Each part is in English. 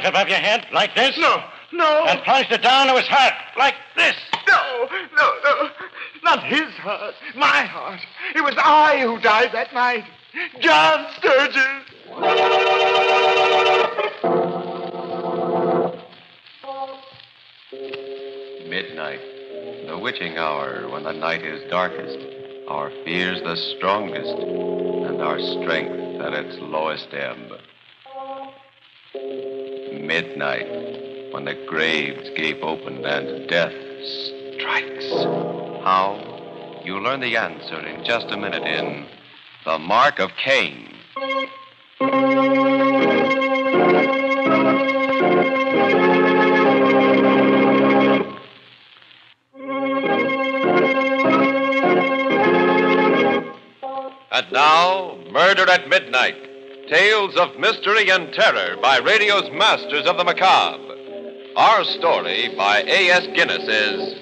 You knife above your head like this? No, no. And plunged it down to his heart like this? No, no, no. Not his heart, my heart. It was I who died that night. John Sturgis. Midnight, the witching hour when the night is darkest, our fears the strongest, and our strength at its lowest ebb. Midnight, when the graves gape open and death strikes. How? You'll learn the answer in just a minute in The Mark of Cain. And now, Murder at Midnight. Tales of mystery and terror by radio's masters of the macabre. Our story by A.S. Ginnes is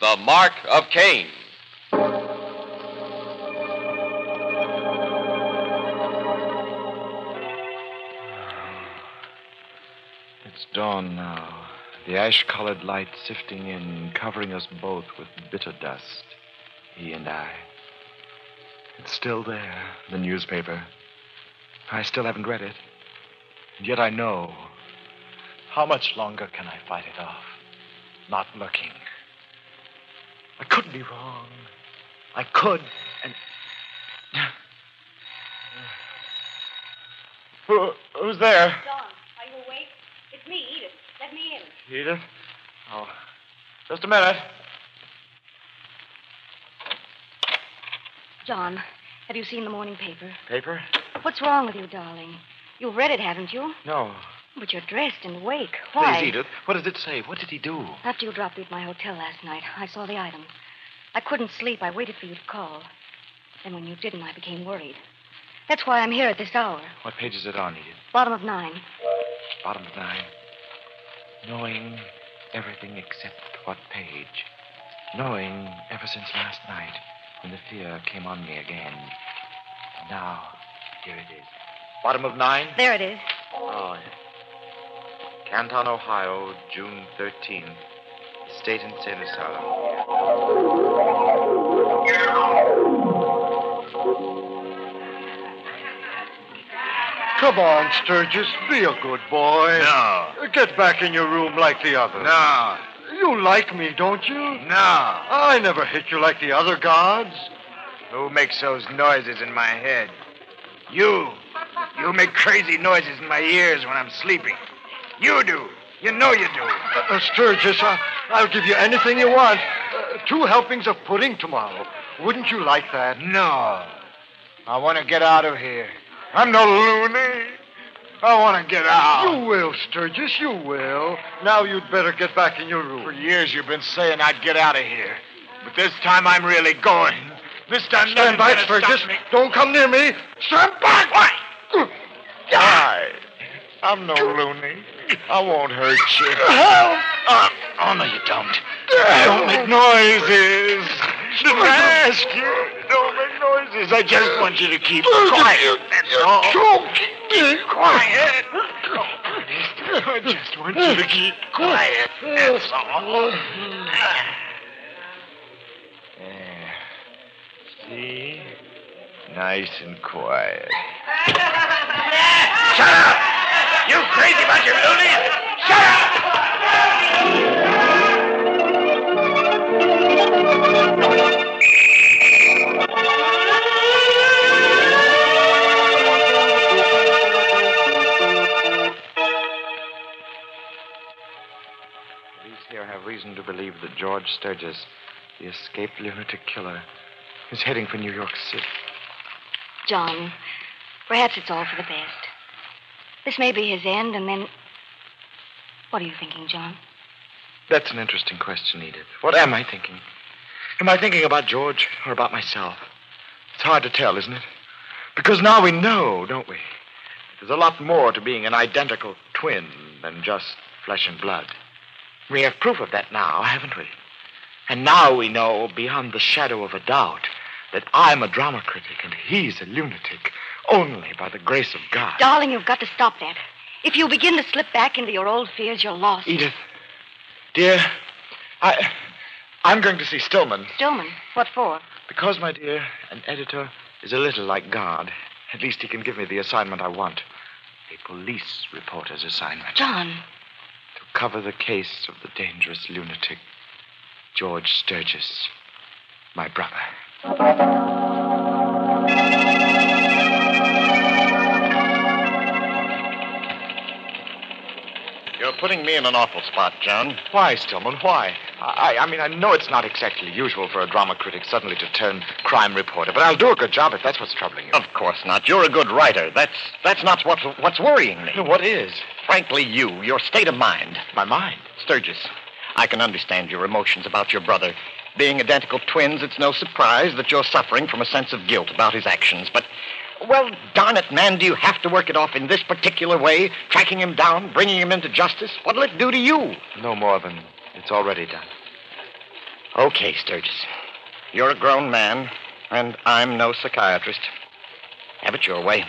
The Mark of Cain. It's dawn now. The ash colored light sifting in, covering us both with bitter dust. He and I. It's still there, the newspaper. I still haven't read it. And yet I know. How much longer can I fight it off? Not looking. I couldn't be wrong. I could, and. Who, who's there? John, are you awake? It's me, Edith. Let me in. Edith? Oh, just a minute. John, have you seen the morning paper? Paper? What's wrong with you, darling? You've read it, haven't you? No. But you're dressed and awake. Why? Please, Edith. What does it say? What did he do? After you dropped me at my hotel last night, I saw the item. I couldn't sleep. I waited for you to call. Then when you didn't, I became worried. That's why I'm here at this hour. What page is it on, Edith? Bottom of nine. Bottom of nine. Knowing everything except what page. Knowing ever since last night when the fear came on me again. And now, here it is. Bottom of nine? There it is. Oh, yeah. Canton, Ohio, June 13th. Estate Insane Asylum. Come on, Sturgis. Be a good boy. No. Get back in your room like the others. No. You like me, don't you? No. I never hit you like the other gods. Who makes those noises in my head? You. You make crazy noises in my ears when I'm sleeping. You do. You know you do. Uh, Sturgis, I, I'll give you anything you want. Uh, two helpings of pudding tomorrow. Wouldn't you like that? No. I want to get out of here. I'm no loony. I want to get out. You will, Sturgis, you will. Now you'd better get back in your room. For years you've been saying I'd get out of here. But this time I'm really going. This time Stand back, gonna Sturgis. stop me. Don't come near me. Stand back! Why? Why? I'm no loony. I won't hurt you. Help! Uh, oh, no, you don't. Don't make noises. Didn't ask you. Don't make noises. I just want you to keep quiet. That's all. Me. Quiet. I just want you to keep quiet. That's all. There. See? Nice and quiet. Shut up! You crazy bunch of loonies! Shut up! Police here have reason to believe that George Sturgis, the escaped lunatic killer, is heading for New York City. John, perhaps it's all for the best. This may be his end, and then. What are you thinking, John? That's an interesting question, Edith. What am I thinking? Am I thinking about George or about myself? It's hard to tell, isn't it? Because now we know, don't we? There's a lot more to being an identical twin than just flesh and blood. We have proof of that now, haven't we? And now we know, beyond the shadow of a doubt, that I'm a drama critic and he's a lunatic, only by the grace of God. Darling, you've got to stop that. If you begin to slip back into your old fears, you're lost. Edith, dear, I, I'm going to see Stillman. Stillman, what for? Because, my dear, an editor is a little like God. At least he can give me the assignment I want. A police reporter's assignment. John, To cover the case of the dangerous lunatic, George Sturgis, my brother. You're putting me in an awful spot, John. Why, Stillman? Why? I, I mean, I know it's not exactly usual for a drama critic suddenly to turn crime reporter, but I'll do a good job if that's what's troubling you. Of course not. You're a good writer. That's that's not what's what's worrying me. What is? Frankly, you, your state of mind. My mind. Sturgis, I can understand your emotions about your brother. Being identical twins, it's no surprise that you're suffering from a sense of guilt about his actions. But, well, darn it, man, do you have to work it off in this particular way? Tracking him down, bringing him into justice? What'll it do to you? No more than it's already done. Okay, Sturgis. You're a grown man, and I'm no psychiatrist. Have it your way.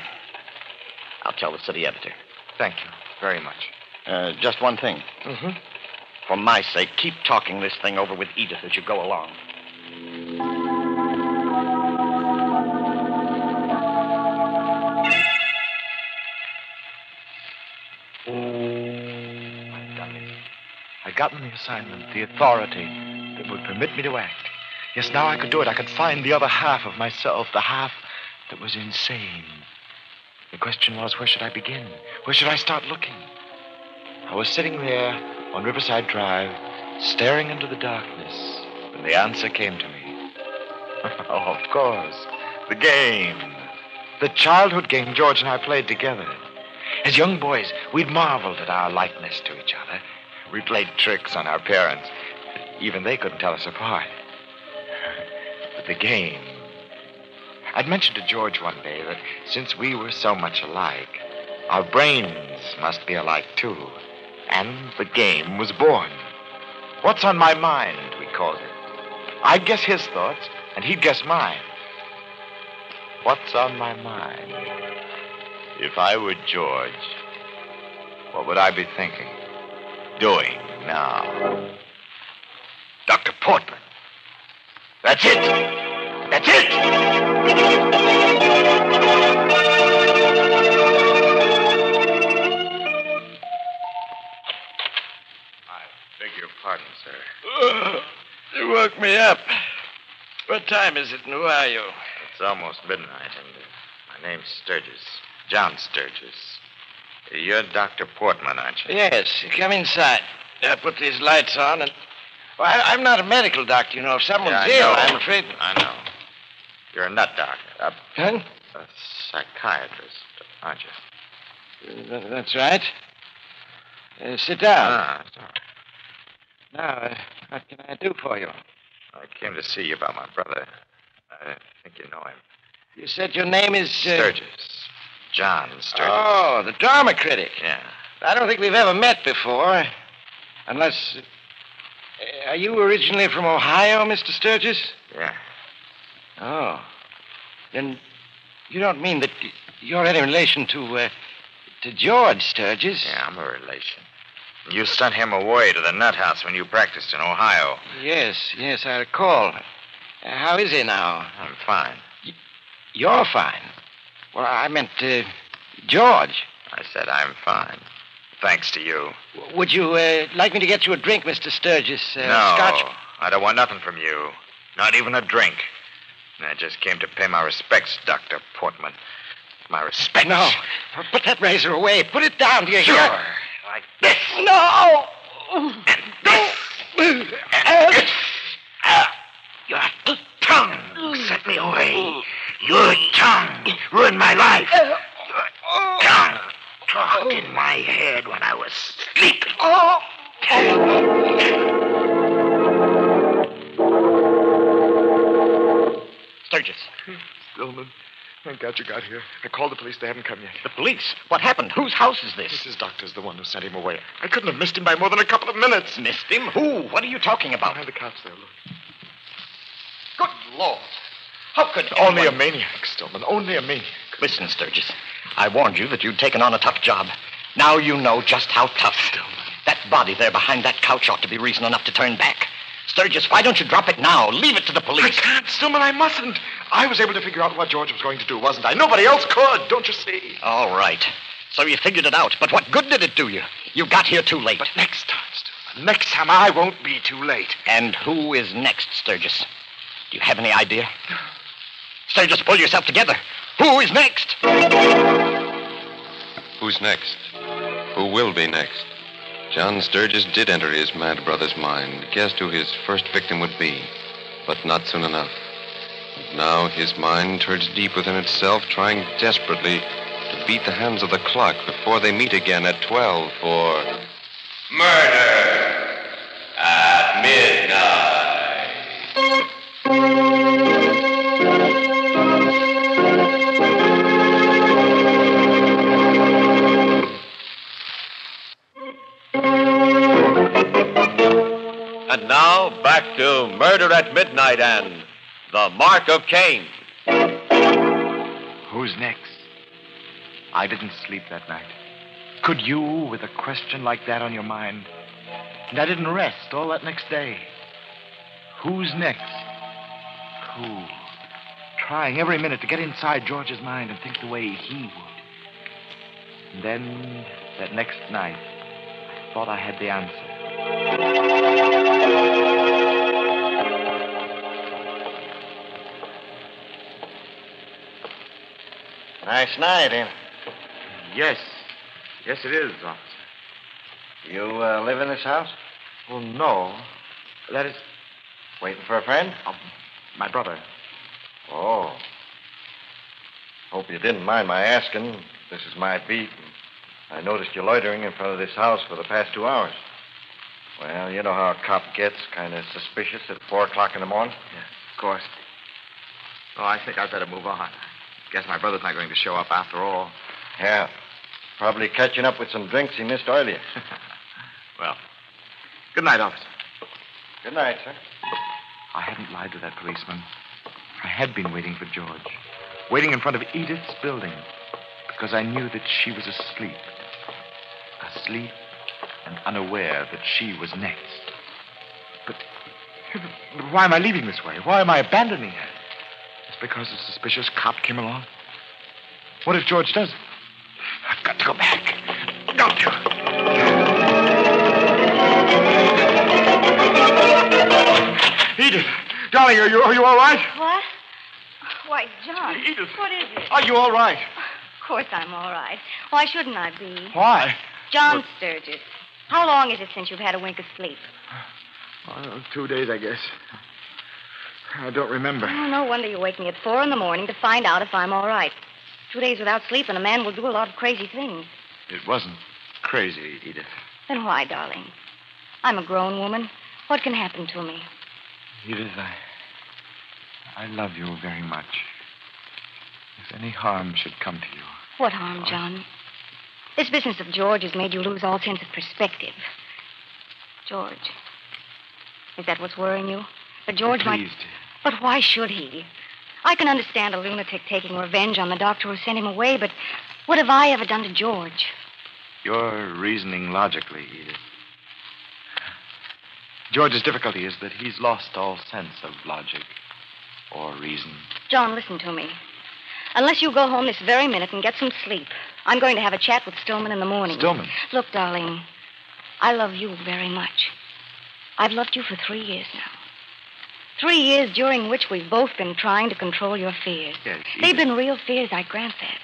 I'll tell the city editor. Thank you very much. Uh, just one thing. Mm-hmm. For my sake, keep talking this thing over with Edith as you go along. I'd done it. I'd gotten the assignment, the authority that would permit me to act. Yes, now I could do it. I could find the other half of myself, the half that was insane. The question was, where should I begin? Where should I start looking? I was sitting there on Riverside Drive, staring into the darkness, when the answer came to me. oh, of course. The game. The childhood game George and I played together. As young boys, we'd marveled at our likeness to each other. We played tricks on our parents. Even they couldn't tell us apart. But the game. I'd mentioned to George one day that since we were so much alike, our brains must be alike too. And the game was born. What's on my mind, we called it. I'd guess his thoughts, and he'd guess mine. What's on my mind? If I were George, what would I be thinking? Doing now? Dr. Portman. That's it! That's it! Woke me up. What time is it and who are you? It's almost midnight, and uh, my name's Sturgis. John Sturgis. You're Dr. Portman, aren't you? Yes, come inside. I put these lights on and. Well, I, am not a medical doctor, you know. If someone's Yeah, ill, know. I'm afraid. I know. You're a nut doctor, a, Huh? a psychiatrist, aren't you? Th- That's right. Uh, sit down. Ah, sorry. Now, uh, what can I do for you? I came to see you about my brother. I think you know him. You said your name is. Uh... Sturgis. John Sturgis. Oh, the drama critic. Yeah. I don't think we've ever met before. Unless. Uh, are you originally from Ohio, Mr. Sturgis? Yeah. Oh. Then you don't mean that you're any relation to. Uh, to George Sturgis? Yeah, I'm a relation. You sent him away to the nut house when you practiced in Ohio. Yes, yes, I recall. How is he now? I'm fine. You're fine. Well, I meant, uh, George. I said I'm fine. Thanks to you. W- Would you uh, like me to get you a drink, Mr. Sturgis? Uh, no, Scotch? I don't want nothing from you. Not even a drink. I just came to pay my respects, Dr. Portman. My respects. No. Put that razor away. Put it down, do you Sure. hear? Like this. No! And this. Your tongue set me away. Your tongue ruined my life. Your tongue talked in my head when I was sleeping. Sturgis. Stillman, thank God you got here. I called the police. They haven't come yet. The police. What happened? Whose house is this? Mrs. Doctor's the one who sent him away. I couldn't have missed him by more than a couple of minutes. Missed him? Who? What are you talking about? Behind the cops there, look. Good Lord. How could Only a maniac, Stillman. Only a maniac. Listen, Sturgis. I warned you that you'd taken on a tough job. Now you know just how tough. That body there behind that couch ought to be reason enough to turn back. Sturgis, why don't you drop it now? Leave it to the police. I can't, Stillman. I mustn't. I was able to figure out what George was going to do, wasn't I? Nobody else could, don't you see? All right. So you figured it out, but what good did it do you? You got here too late. But next time, Stillman, next time I won't be too late. And who is next, Sturgis? Do you have any idea? Sturgis, pull yourself together. Who is next? Who's next? Who will be next? John Sturgis did enter his mad brother's mind, guessed who his first victim would be, but not soon enough. Now his mind turns deep within itself, trying desperately to beat the hands of the clock before they meet again at 12 for Murder at Midnight. And now back to Murder at Midnight and The Mark of Cain. Who's next? I didn't sleep that night. Could you, with a question like that on your mind? And I didn't rest all that next day. Who's next? Who? Trying every minute to get inside George's mind and think the way he would. And then, that next night, I thought I had the answer. Nice night, ain't it? Yes. Yes, it is, officer. You uh, live in this house? Well, no. That is Waiting for a friend? my brother. Oh. Hope you didn't mind my asking. This is my beat. I noticed you loitering in front of this house for the past two hours. Well, you know how a cop gets kind of suspicious at four o'clock in the morning. Yeah, of course. Oh, I think I'd better move on. Guess my brother's not going to show up after all. Yeah. Probably catching up with some drinks he missed earlier. Well, good night, officer. Good night, sir. I hadn't lied to that policeman. I had been waiting for George. Waiting in front of Edith's building. Because I knew that she was asleep. Asleep and unaware that she was next. But, why am I leaving this way? Why am I abandoning her? Because a suspicious cop came along? What if George does? I've got to go back. Don't you? Edith, darling, are you, are you all right? What? Why, John. Edith. What is it? Are you all right? Of course I'm all right. Why shouldn't I be? Why? John Sturgis. How long is it since you've had a wink of sleep? Oh, two days, I guess. I don't remember. Oh, no wonder you wake me at four in the morning to find out if I'm all right. Two days without sleep, and a man will do a lot of crazy things. It wasn't crazy, Edith. Then why, darling? I'm a grown woman. What can happen to me? Edith, I. I love you very much. If any harm should come to you, What harm, John? This business of George has made you lose all sense of perspective. George. Is that what's worrying you? That George might. But why should he? I can understand a lunatic taking revenge on the doctor who sent him away, but what have I ever done to George? You're reasoning logically, Edith. George's difficulty is that he's lost all sense of logic or reason. John, listen to me. Unless you go home this very minute and get some sleep, I'm going to have a chat with Stillman in the morning. Stillman? Look, darling, I love you very much. I've loved you for three years now. Three years during which we've both been trying to control your fears. Yes, They've been real fears, I grant that.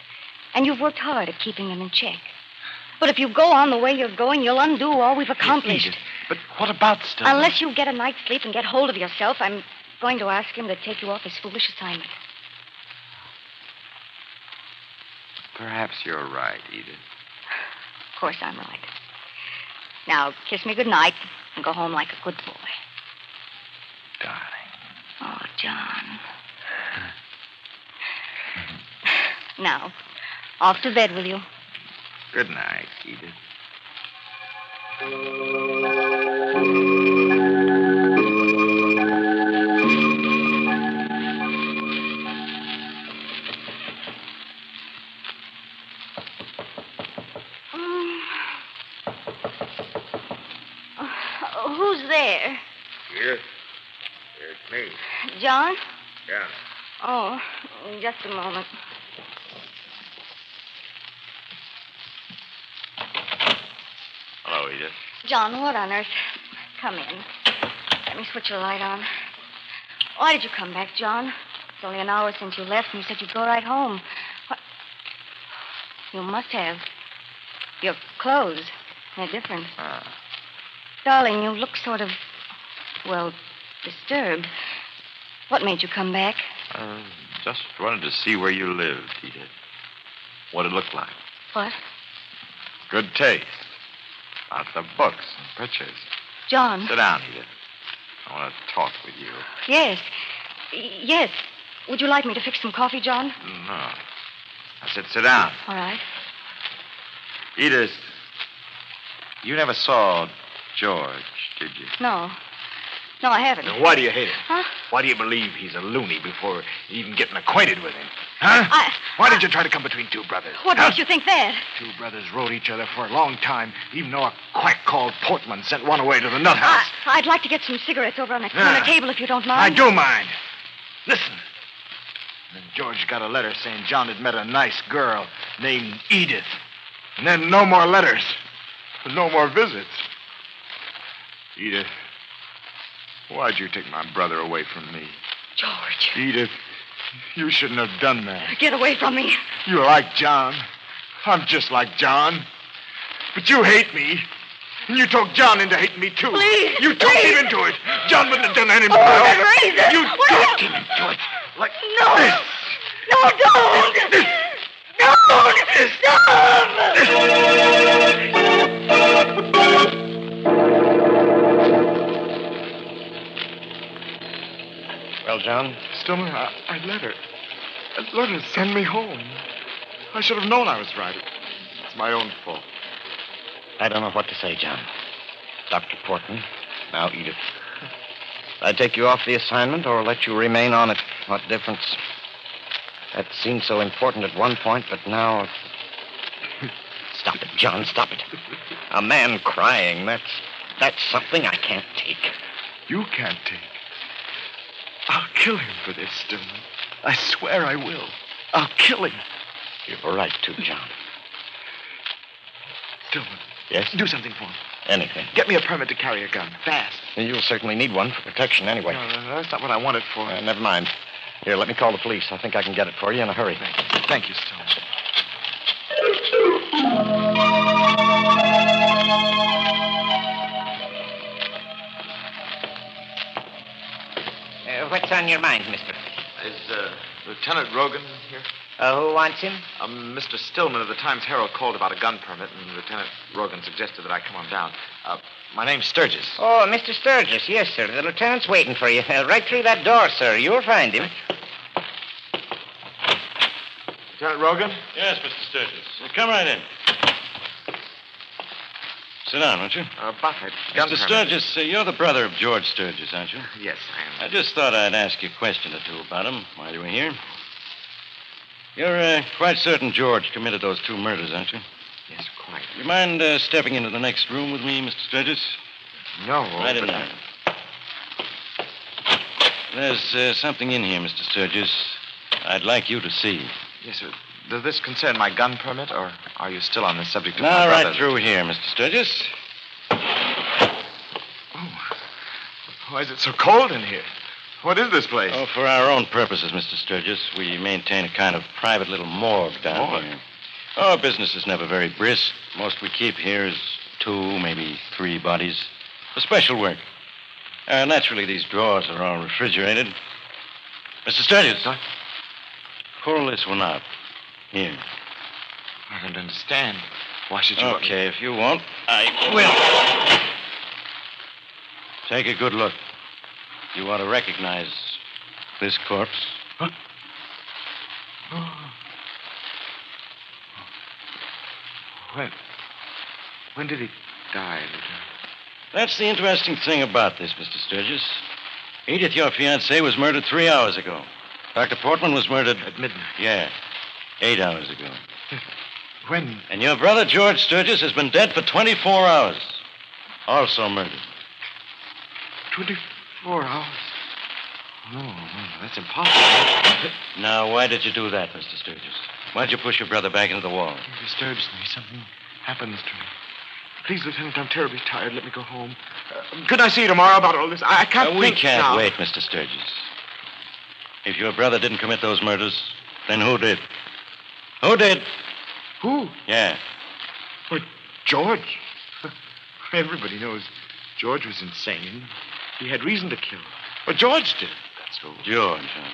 And you've worked hard at keeping them in check. But if you go on the way you're going, you'll undo all we've accomplished. Edith, but what about Stillman? Unless you get a night's sleep and get hold of yourself, I'm going to ask him to take you off his foolish assignment. Perhaps you're right, Edith. Of course I'm right. Now, kiss me good night and go home like a good boy. Darling. Oh, John. Mm-hmm. Now, off to bed, will you? Good night, Edith. Mm. Oh, who's there? Here me. John? Yeah. Oh, just a moment. Hello, Edith. John, what on earth? Come in. Let me switch the light on. Why did you come back, John? It's only an hour since you left, and you said you'd go right home. What? You must have. Your clothes. They're different. Ah. Darling, you look sort of, well, disturbed. What made you come back? Uh, just wanted to see where you lived, Edith. What it looked like. What? Good taste. Lots of books and pictures. John. Sit down, Edith. I want to talk with you. Yes. Yes. Would you like me to fix some coffee, John? No. I said, sit down. All right. Edith, you never saw George, did you? No. No, I haven't. Now, why do you hate him? Huh? Why do you believe he's a loony before even getting acquainted with him? Huh? I- Why did you try to come between two brothers? What huh? makes you think that? Two brothers rode each other for a long time, even though a quack called Portman sent one away to the nut house. I, I'd like to get some cigarettes over on that Ah. corner table if you don't mind. I do mind. Listen. Then George got a letter saying John had met a nice girl named Edith. And then no more letters. No more visits. Edith, why'd you take my brother away from me? George, Edith, you shouldn't have done that. get away from me. You're like John. I'm just like John. But you hate me. And you talked John into hating me, too. Please, You talked please. him into it. John wouldn't have done any Oh, razor. You What talked him into it. Like No. this. No, don't. Don't. Stop. Well, John, Stillman, I, I let her. I let her send me home. I should have known I was right. It's my own fault. I don't know what to say, John. Dr. Portman, now Edith. I'd take you off the assignment or let you remain on it. What difference? That seemed so important at one point, but now. Stop it, John, stop it. A man crying, that's. That's something I can't take. You can't take. I'll kill him for this, Stillman. I swear I will. I'll kill him. You've a right to, John. Stillman, Yes? do something for me. Anything. Get me a permit to carry a gun. Fast. You'll certainly need one for protection anyway. No, no, no, that's not what I want it for. Uh, never mind. Here, let me call the police. I think I can get it for you in a hurry. Thank you. Thank you, Stillman. On your mind, mister? Is uh, Lieutenant Rogan here? Uh, who wants him? Um, Mr. Stillman of the Times Herald called about a gun permit, and Lieutenant Rogan suggested that I come on down. Uh, my name's Sturgis. Oh, Mr. Sturgis. Yes, sir. The lieutenant's waiting for you. Uh, right through that door, sir. You'll find him. Lieutenant Rogan? Yes, Mr. Sturgis. Come right in. Sit down, won't you? Uh, gun Mr. Sturgis, uh, you're the brother of George Sturgis, aren't you? Yes, I am. I just thought I'd ask you a question or two about him while you were here. You're uh, quite certain George committed those two murders, aren't you? Yes, quite. You mind uh, stepping into the next room with me, Mr. Sturgis? No. right in there. There's uh, something in here, Mr. Sturgis. I'd like you to see. Yes, sir. Does this concern my gun permit, or are you still on the subject of Now, my right through here, Mr. Sturgis. Why is it so cold in here? What is this place? Oh, for our own purposes, Mr. Sturgis, we maintain a kind of private little morgue down Morgue? here. Our business is never very brisk. Most we keep here is two, maybe three bodies for special work. Uh, naturally, these drawers are all refrigerated. Mr. Sturgis, pull this one out. Here. I don't understand. Why should you Okay, if you won't, I will. Take a good look. You ought to recognize this corpse. Huh? When? When did he die, Lieutenant? That's the interesting thing about this, Mr. Sturgis. Edith, your fiancée, was murdered three hours ago. Dr. Portman was murdered. At midnight. Yeah, eight hours ago. When? And your brother, George Sturgis, has been dead for 24 hours. Also murdered. 24 hours. No, no, that's impossible. Now, why did you do that, Mr. Sturgis? Why'd you push your brother back into the wall? It disturbs me. Something happens to me. Please, Lieutenant, I'm terribly tired. Let me go home. Uh, could I see you tomorrow about all this? I, I can't Uh, we can't now. wait, Mr. Sturgis. If your brother didn't commit those murders, then who did? Who did? Who? Yeah. But George. Everybody knows George was insane. He had reason to kill. But George did. That's all. George, huh?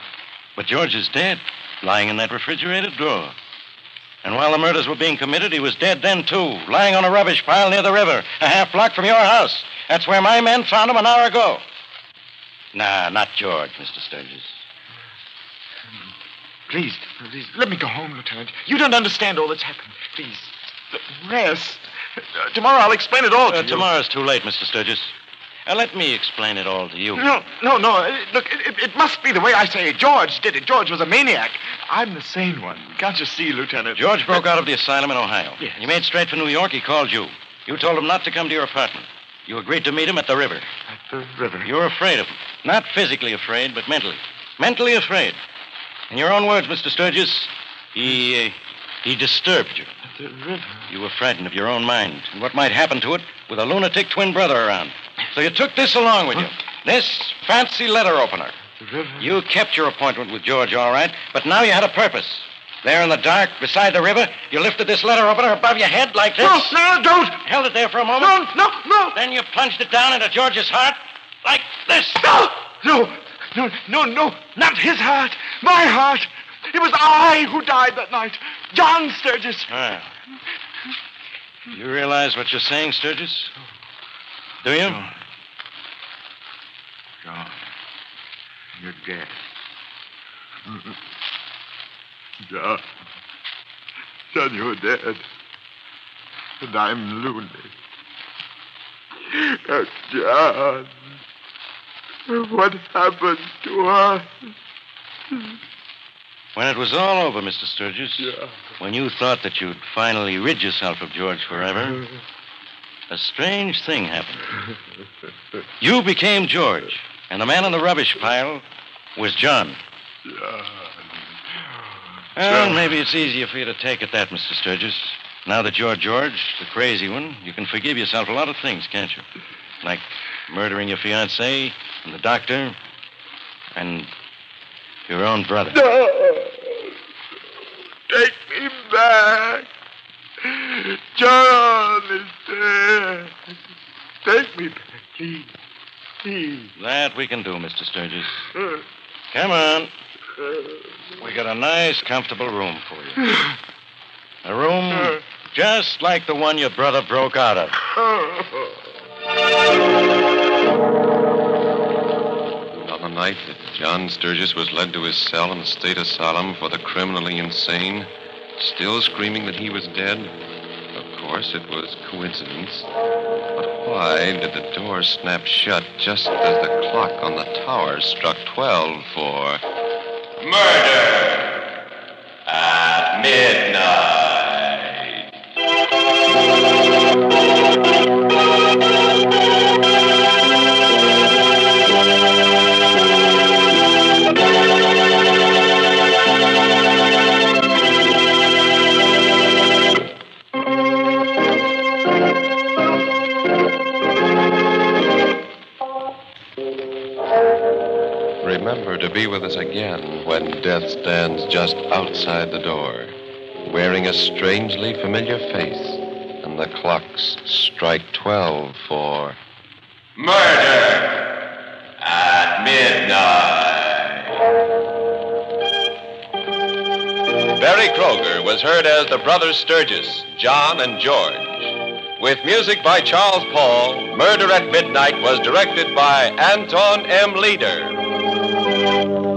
But George is dead, lying in that refrigerated drawer. And while the murders were being committed, he was dead then, too, lying on a rubbish pile near the river, a half block from your house. That's where my men found him an hour ago. Nah, not George, Mr. Sturgis. Please, please, let me go home, Lieutenant. You don't understand all that's happened. Please, rest. Uh, tomorrow I'll explain it all to Uh, you. tomorrow's too late, Mr. Sturgis. Uh, let me explain it all to you. No, no, no. uh, Look, it, it- it must be the way I say it. George did it. George was a maniac. I'm the sane one. Can't you see, Lieutenant? George broke out of the asylum in Ohio. Yes. He made straight for New York. He called you. You told him not to come to your apartment. You agreed to meet him at the river. At the river. You're afraid of him. Not physically afraid, but mentally. Mentally afraid. In your own words, Mr. Sturgis, he, uh, he disturbed you. The river. You were frightened of your own mind and what might happen to it with a lunatic twin brother around. So you took this along with you. This fancy letter opener. The river. You kept your appointment with George, all right, but now you had a purpose. There in the dark, beside the river, you lifted this letter opener above your head like this. No, no, don't. Held it there for a moment. No, no, no. Then you plunged it down into George's heart like this. No, no, no, no, no. Not his heart. My heart. It was I who died that night. John Sturgis. Ah. You realize what you're saying, Sturgis? Do you? John, you're dead. John. John, you're dead. And I'm lonely. Oh, John. What happened to us? When it was all over, Mr. Sturgis, Yeah. when you thought that you'd finally rid yourself of George forever, a strange thing happened. You became George, and the man in the rubbish pile was John. John. Well, maybe it's easier for you to take it that, Mr. Sturgis. Now that you're George, the crazy one, you can forgive yourself a lot of things, can't you? Like murdering your fiancée, and the doctor, and your own brother. No. Take me back. John is dead. Take me back, please. Please. That we can do, Mr. Sturgis. Uh. Come on. Uh. We got a nice, comfortable room for you. A room uh. just like the one your brother broke out of. John Sturgis was led to his cell in the state asylum for the criminally insane, still screaming that he was dead, of course it was coincidence. But why did the door snap shut just as the clock on the tower struck 12 for murder a strangely familiar face, and the clocks strike 12 for murder at midnight. Berry Kroeger was heard as the brothers Sturgis, John and George. With music by Charles Paul, Murder at Midnight was directed by Anton M. Leader.